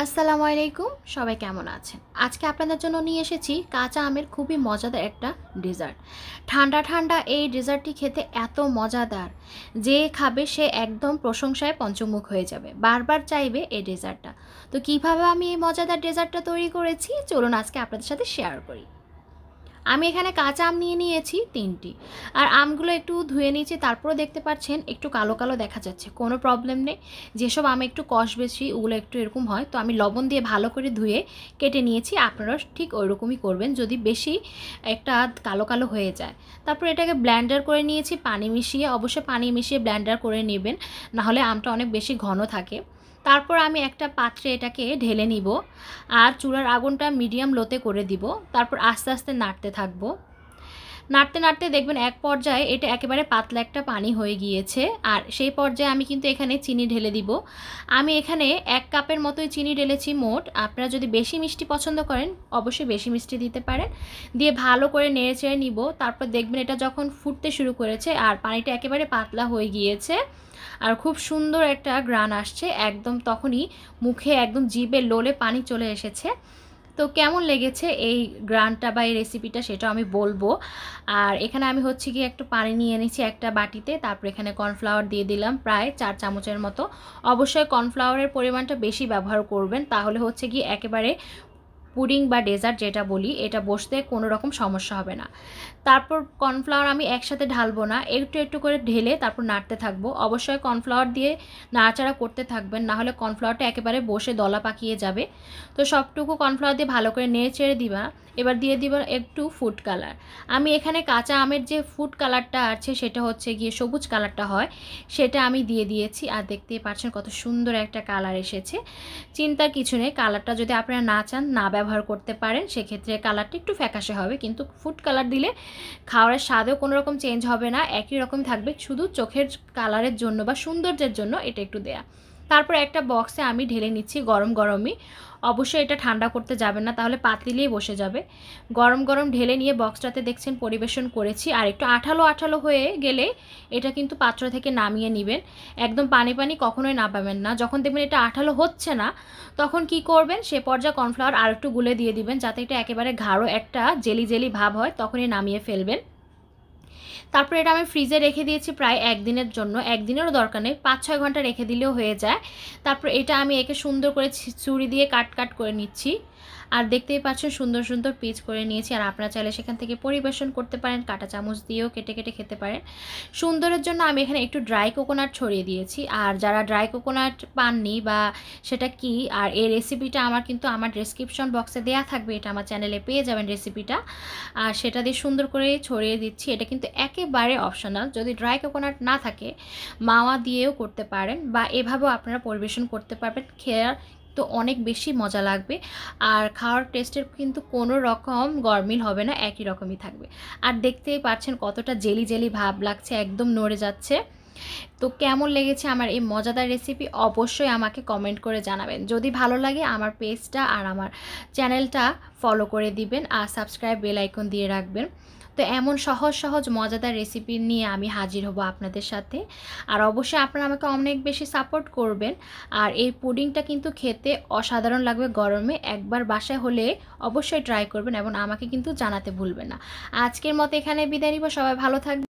আসসালামু আলাইকুম, সবাই কেমন আছেন? আজকে আপনাদের জন্য নিয়ে এসেছি কাঁচা আমের খুবই মজাদার একটা ডেজার্ট ঠান্ডা ঠান্ডা এই ডেজার্টটি খেতে এত মজাদার, যে খাবে সে একদম প্রশংসায় পঞ্চমুখ হয়ে যাবে, বারবার চাইবে এই ডেজার্টটা তো কীভাবে আমি এই মজাদার ডেজার্টটা তৈরি করেছি? চলুন আজকে আপনাদের সাথে শেয়ার করি। আমি এখানে কাঁচা আম নিয়ে নিয়েছি তিনটি। আর আমগুলো একটু ধুয়ে নিয়েছি তারপরে দেখতে পাচ্ছেন একটু কালো কালো দেখা যাচ্ছে, কোনো প্রবলেম নেই। যেসব আম একটু কষ বেশি, ওগুলো একটু এরকম হয়, তো আমি লবণ দিয়ে ভালো করে ধুয়ে কেটে নিয়েছি, আপনারাও ঠিক ওই রকমই করবেন, যদি বেশি একটা কালো কালো হয়ে যায়। তারপর এটাকে ব্ল্যান্ডার করে নিয়েছি, পানি মিশিয়ে, অবশ্যই পানি মিশিয়ে ব্ল্যান্ডার করে নেবেন, নাহলে আমটা অনেক বেশি ঘন থাকে। তারপর আমি একটা পাত্রে এটাকে ঢেলে নিব আর চূড়ার আগুনটা মিডিয়াম লোতে করে দিব। তারপর আস্তে আস্তে নাড়তে থাকব। নাড়তে নাড়তে দেখবেন এক পর্যায়ে এটা একেবারে পাতলা একটা পানি হয়ে গিয়েছে আর সেই পর্যায়ে আমি কিন্তু এখানে চিনি ঢেলে দিব। আমি এখানে এক কাপের মতোই চিনি ঢেলেছি মোট। আপনারা যদি বেশি মিষ্টি পছন্দ করেন, অবশ্যই বেশি মিষ্টি দিতে পারেন। দিয়ে ভালো করে নেড়ে চেড়ে নিব। তারপর দেখবেন এটা যখন ফুটতে শুরু করেছে আর পানিটা একেবারে পাতলা হয়ে গিয়েছে আর খুব সুন্দর একটা গ্রান আসছে একদম তখনই মুখে একদম জিভে লোলে পানি চলে এসেছে। তো কেমন লেগেছে এই গ্রানটা বা এই রেসিপিটা সেটা আমি বলব। আর এখানে আমি হচ্ছে কি একটু পানি নিয়ে নিচ্ছি একটা বাটিতে, তারপর এখানে কর্নফ্লাওয়ার দিয়ে দিলাম প্রায় চার চামচের মতো। অবশ্যই কর্নফ্লাওয়ারের পরিমাণটা বেশি ব্যবহার করবেন, তাহলে হচ্ছে কি একেবারে পুডিং বা ডেজার্ট যেটা বলি, এটা বসতে কোনো রকম সমস্যা হবে না। তারপর কর্নফ্লাওয়ার আমি একসাথে ঢালবো না, একটু একটু করে ঢেলে তারপর নাড়তে থাকব। অবশ্যই কর্নফ্লাওয়ার দিয়ে নাড়াচাড়া করতে থাকবেন নাহলে কর্নফ্লাওয়ারটা একেবারে বসে দলা পাকিয়ে যাবে। তো সবটুকু কর্নফ্লাওয়ার দিয়ে ভালো করে নেড়ে চেড়ে দিবা। এবার দিয়ে দিব একটু ফুড কালার আমি এখানে কাঁচা আমের যে ফুড কালারটা আছে, সেটা হচ্ছে গিয়ে সবুজ কালারটা হয়, সেটা আমি দিয়ে দিয়েছি। আর দেখতেই পাচ্ছেন কত সুন্দর একটা কালার এসেছে। চিন্তার কিছু নেই কালারটা যদি আপনারা না চান, না ব্যবহার করতে পারেন, সেক্ষেত্রে কালারটা একটু ফ্যাকাশে হবে। কিন্তু ফুড কালার দিলে খাওয়ার স্বাদেও কোনো রকম চেঞ্জ হবে না, একই রকম থাকবে। শুধু চোখের কালারের জন্য বা সৌন্দর্যের জন্য এটা একটু দেয়া। তারপর একটা বক্সে আমি ঢেলে নিচ্ছি গরম গরমই। অবশ্যই এটা ঠান্ডা করতে যাবে না, তাহলে পাতিলেই বসে যাবে। গরম গরম ঢেলে নিয়ে বক্সটাতে দেখছেন পরিবেশন করেছি। আর একটু আঠালো আঠালো হয়ে গেলে এটা কিন্তু পাত্র থেকে নামিয়ে নেবেন। একদম পানি পানি কখনোই না পাবেন না। যখন দেখবেন এটা আঠালো হচ্ছে না, তখন কি করবেন? সে পর্যায়ে কর্নফ্লাওয়ার আর একটু গুলে দিয়ে দিবেন, যাতে এটা একেবারে ঘাড়ো একটা জেলি জেলি ভাব হয়, তখনই নামিয়ে ফেলবেন। তারপর এটা আমি ফ্রিজে রেখে দিয়েছি প্রায় একদিনের জন্য। একদিনেরও দরকার নেই পাঁচ ছয় ঘণ্টা রেখে দিলেও হয়ে যায়। তারপর এটা আমি একে সুন্দর করে চুরি দিয়ে কাট কাট করে নিচ্ছি। আর দেখতেই পাচ্ছেন সুন্দর সুন্দর পিচ করে নিয়েছি। আর আপনারা চাইলে সেখান থেকে পরিবেশন করতে পারেন, কাটা চামচ দিয়েও কেটে কেটে খেতে পারেন। সুন্দরের জন্য আমি এখানে একটু ড্রাই কোকোনাট ছড়িয়ে দিয়েছি। আর যারা ড্রাই কোকোনাট পাননি বা সেটা কি, আর এই রেসিপিটা আমার কিন্তু আমার ডেসক্রিপশন বক্সে দেওয়া থাকবে, এটা আমার চ্যানেলে পেয়ে যাবেন রেসিপিটা আর সেটা দিয়ে সুন্দর করে ছড়িয়ে দিচ্ছি। এটা কিন্তু একেবারে অপশনাল যদি ড্রাই কোকোনাট না থাকে, মাওয়া দিয়েও করতে পারেন বা এভাবেও আপনারা পরিবেশন করতে পারবেন। খেয়ে তো অনেক বেশি মজা লাগবে। আর খাওয়ার টেস্টের কিন্তু কোনো রকম গরমিল হবে না, একই রকমই থাকবে। আর দেখতেই পাচ্ছেন কতটা জেলি জেলি ভাব লাগছে, একদম নড়ে যাচ্ছে। তো কেমন লেগেছে আমার এই মজাদার রেসিপি অবশ্যই আমাকে কমেন্ট করে জানাবেন। যদি ভালো লাগে আমার পেজটা আর আমার চ্যানেলটা ফলো করে দিবেন আর সাবস্ক্রাইব বেল আইকন দিয়ে রাখবেন। তো এমন সহজ সহজ, মজাদার রেসিপি নিয়ে আমি হাজির হব আপনাদের সাথে। আর অবশ্যই আপনারা আমাকে অনেক বেশি সাপোর্ট করবেন। আর এই পুডিংটা কিন্তু খেতে অসাধারণ লাগবে গরমে। একবার বাসায় হলে অবশ্যই ট্রাই করবেন এবং আমাকে কিন্তু জানাতে ভুলবেন না। আজকের মতো এখানে বিদায় নিব। সবাই ভালো থাকবে